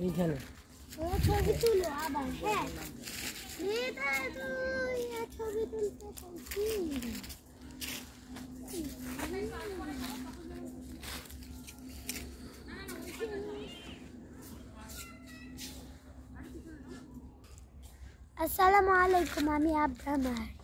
এইখানে ওরা ছবি তুলো আবার হ্যাঁ এটা তো ইয়া ছবি তুলতে বলছি আসসালামু আলাইকুম আমি আব্রাহাম আরিজ।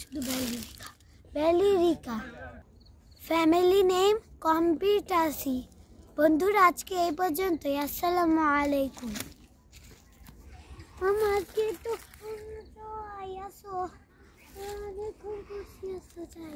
শুধু ব্যালিরিকা ব্যালিরিকা ফ্যামিলি নেম কম্পিটাসি বন্ধুরা আজকে এই পর্যন্তই আসসালামু আলাইকুম আমাকে তো তো আইয়াসো অনেক খুব খুশি আসতে চাই